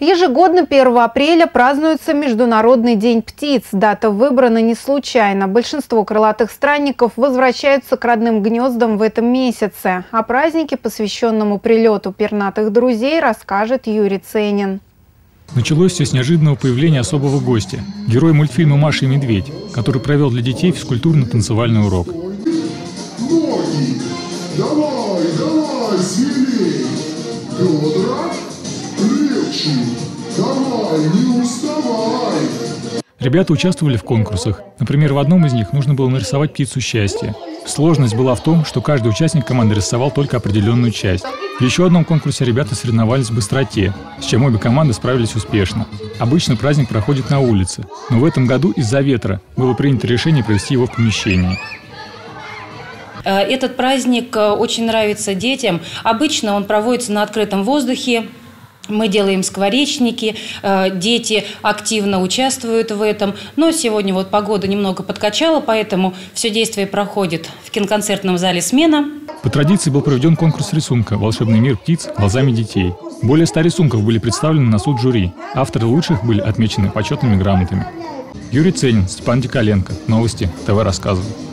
Ежегодно 1 апреля празднуется Международный день птиц. Дата выбрана не случайно. Большинство крылатых странников возвращаются к родным гнездам в этом месяце. О празднике, посвященному прилету пернатых друзей, расскажет Юрий Ценин. Началось все с неожиданного появления особого гостя – героя мультфильма «Маша и медведь», который провел для детей физкультурно-танцевальный урок. Ноги! Давай, давай, Ребята участвовали в конкурсах. Например, в одном из них нужно было нарисовать птицу счастья. Сложность была в том, что каждый участник команды рисовал только определенную часть. В еще одном конкурсе ребята соревновались в быстроте, с чем обе команды справились успешно. Обычно праздник проходит на улице, но в этом году из-за ветра было принято решение провести его в помещении. Э, этот праздник э, очень нравится детям. Обычно он проводится на открытом воздухе, мы делаем скворечники, э, дети активно участвуют в этом. Но сегодня вот погода немного подкачала, поэтому все действие проходит в киноконцертном зале «Смена». По традиции был проведен конкурс рисунка «Волшебный мир птиц глазами детей». Более ста рисунков были представлены на суд жюри. Авторы лучших были отмечены почетными грамотами. Юрий Ценин, Степан Дикаленко. Новости ТВ рассказывают.